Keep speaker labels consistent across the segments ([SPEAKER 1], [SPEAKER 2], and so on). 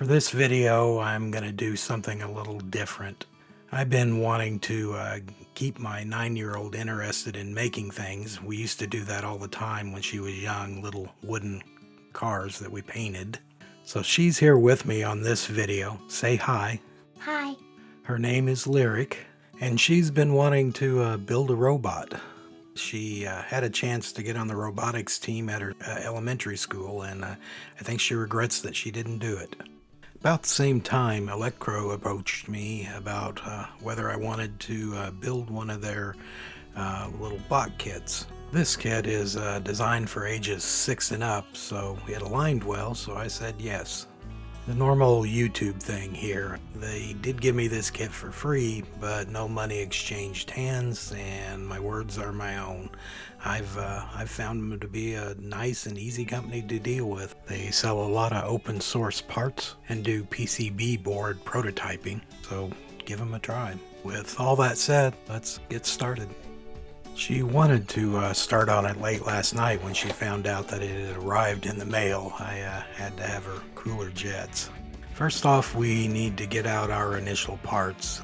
[SPEAKER 1] For this video, I'm going to do something a little different. I've been wanting to uh, keep my nine-year-old interested in making things. We used to do that all the time when she was young, little wooden cars that we painted. So she's here with me on this video. Say hi.
[SPEAKER 2] Hi.
[SPEAKER 1] Her name is Lyric, and she's been wanting to uh, build a robot. She uh, had a chance to get on the robotics team at her uh, elementary school, and uh, I think she regrets that she didn't do it. About the same time, Elecrow approached me about uh, whether I wanted to uh, build one of their uh, little bot kits. This kit is uh, designed for ages 6 and up, so it aligned well, so I said yes. The normal YouTube thing here. They did give me this kit for free, but no money exchanged hands, and my words are my own. I've uh, I've found them to be a nice and easy company to deal with. They sell a lot of open source parts and do PCB board prototyping, so give them a try. With all that said, let's get started. She wanted to uh, start on it late last night when she found out that it had arrived in the mail. I uh, had to have her cooler jets. First off, we need to get out our initial parts.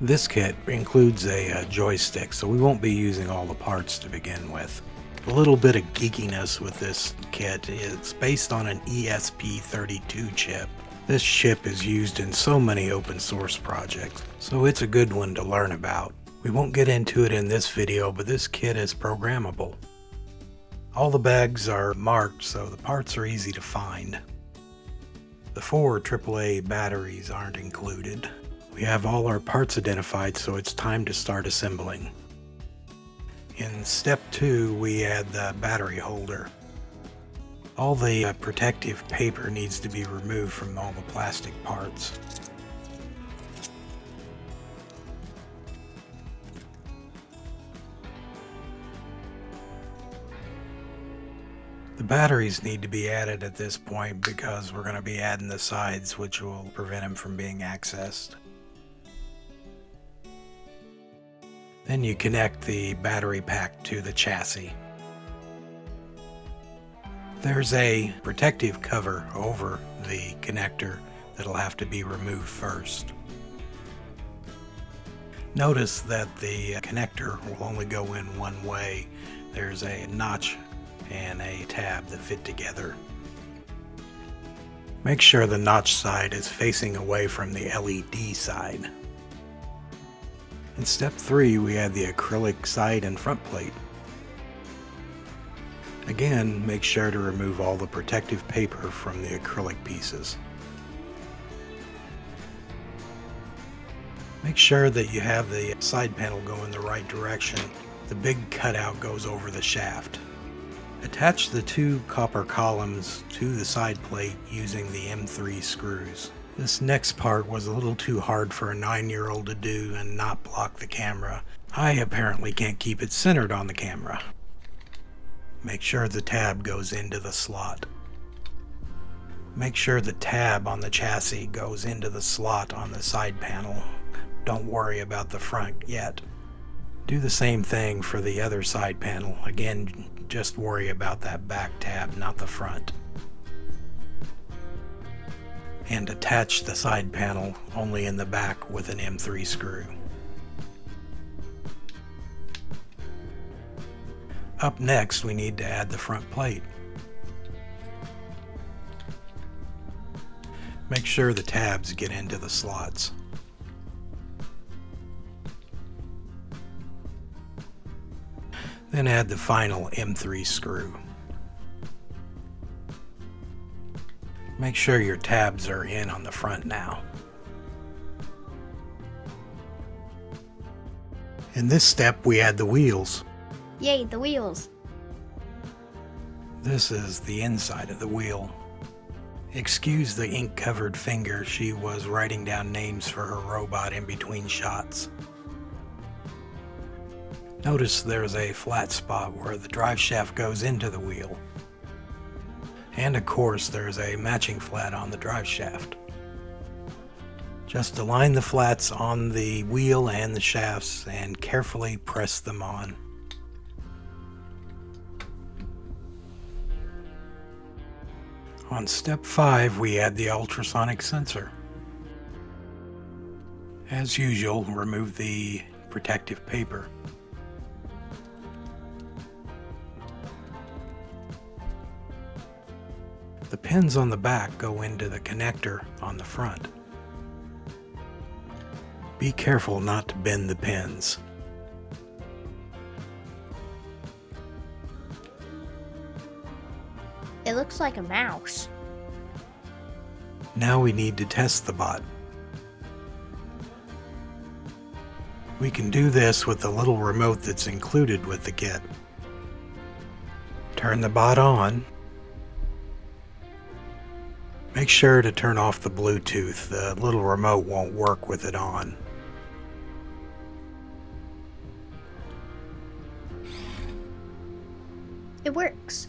[SPEAKER 1] This kit includes a, uh, joystick, so we won't be using all the parts to begin with. A little bit of geekiness with this kit. It's based on an ESP32 chip. This chip is used in so many open source projects, so it's a good one to learn about. We won't get into it in this video, but this kit is programmable. All the bags are marked so the parts are easy to find. The four AAA batteries aren't included. We have all our parts identified so it's time to start assembling. In step 2 we add the battery holder. All the protective paper needs to be removed from all the plastic parts. The batteries need to be added at this point because we're going to be adding the sides which will prevent them from being accessed. Then you connect the battery pack to the chassis. There's a protective cover over the connector that'll have to be removed first. Notice that the connector will only go in one way. There's a notch and a tab that fit together. Make sure the notch side is facing away from the LED side. In step 3 we add the acrylic side and front plate. Again, make sure to remove all the protective paper from the acrylic pieces. Make sure that you have the side panel go in the right direction. The big cutout goes over the shaft. Attach the two copper columns to the side plate using the M3 screws. This next part was a little too hard for a 9-year-old to do and not block the camera. I apparently can't keep it centered on the camera. Make sure the tab goes into the slot. Make sure the tab on the chassis goes into the slot on the side panel. Don't worry about the front yet. Do the same thing for the other side panel. Again, just worry about that back tab, not the front. And attach the side panel only in the back with an M3 screw. Up next, we need to add the front plate. Make sure the tabs get into the slots. Then add the final M3 screw. Make sure your tabs are in on the front now. In this step we add the wheels.
[SPEAKER 2] Yay, the wheels.
[SPEAKER 1] This is the inside of the wheel. Excuse the ink covered finger, she was writing down names for her robot in between shots. Notice there's a flat spot where the drive shaft goes into the wheel. And of course there's a matching flat on the drive shaft. Just align the flats on the wheel and the shafts and carefully press them on. On step 5 we add the ultrasonic sensor. As usual, remove the protective paper. Pins on the back go into the connector on the front. Be careful not to bend the pins.
[SPEAKER 2] It looks like a mouse.
[SPEAKER 1] Now we need to test the bot. We can do this with the little remote that's included with the kit. Turn the bot on. Make sure to turn off the Bluetooth. The little remote won't work with it on.
[SPEAKER 2] It works.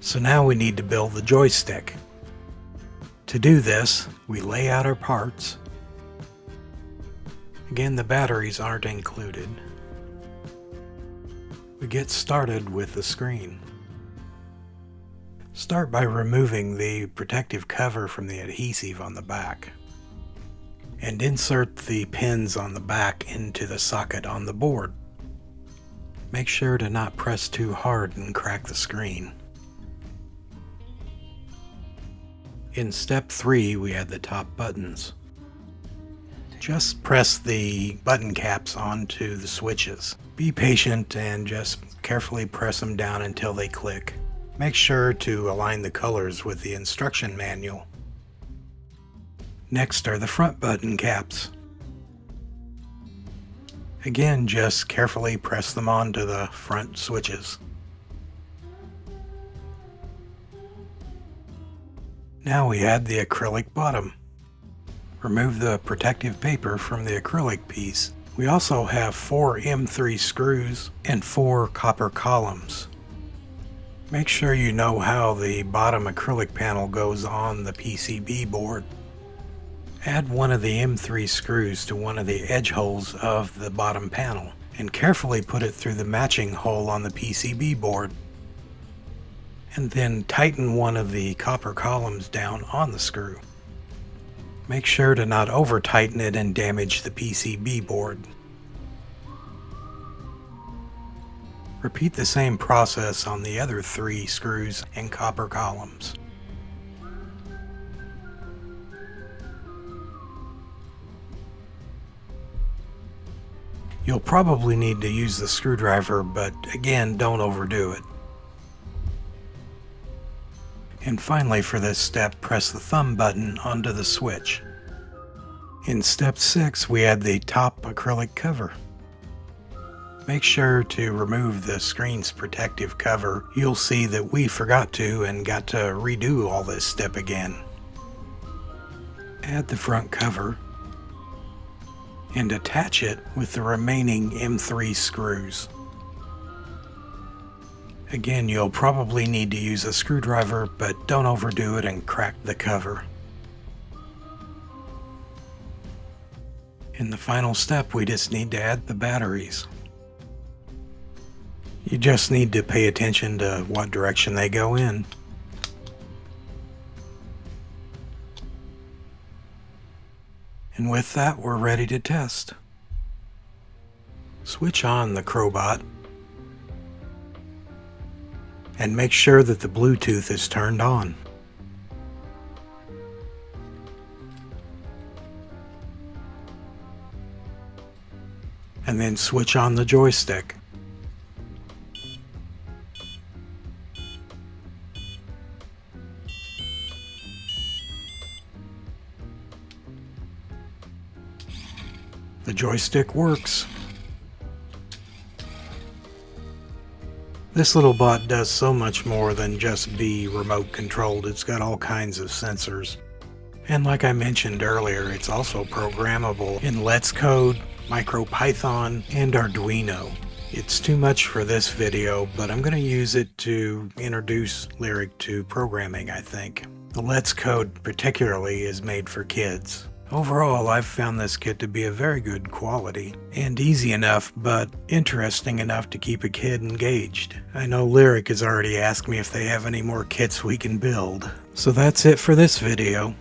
[SPEAKER 1] So now we need to build the joystick. To do this, we lay out our parts. Again, the batteries aren't included. We get started with the screen. Start by removing the protective cover from the adhesive on the back. And insert the pins on the back into the socket on the board. Make sure to not press too hard and crack the screen. In step 3 we add the top buttons. Just press the button caps onto the switches. Be patient and just carefully press them down until they click. Make sure to align the colors with the instruction manual. Next are the front button caps. Again, just carefully press them onto the front switches. Now we add the acrylic bottom. Remove the protective paper from the acrylic piece. We also have four M3 screws and four copper columns. Make sure you know how the bottom acrylic panel goes on the PCB board. Add one of the M3 screws to one of the edge holes of the bottom panel and carefully put it through the matching hole on the PCB board. And then tighten one of the copper columns down on the screw. Make sure to not over tighten it and damage the PCB board. Repeat the same process on the other three screws and copper columns. You'll probably need to use the screwdriver, but again, don't overdo it. And finally for this step, press the thumb button onto the switch. In step 6, we add the top acrylic cover. Make sure to remove the screen's protective cover. You'll see that we forgot to and got to redo all this step again. Add the front cover and attach it with the remaining M3 screws. Again, you'll probably need to use a screwdriver, but don't overdo it and crack the cover. In the final step, we just need to add the batteries. You just need to pay attention to what direction they go in. And with that, we're ready to test. Switch on the Crowbot and make sure that the Bluetooth is turned on. And then switch on the joystick. The joystick works. This little bot does so much more than just be remote controlled. It's got all kinds of sensors. And like I mentioned earlier, it's also programmable in Let's Code, MicroPython, and Arduino. It's too much for this video, but I'm going to use it to introduce Lyric to programming, I think. The Let's Code particularly is made for kids. Overall, I've found this kit to be a very good quality and easy enough, but interesting enough to keep a kid engaged. I know Lyric has already asked me if they have any more kits we can build. So that's it for this video.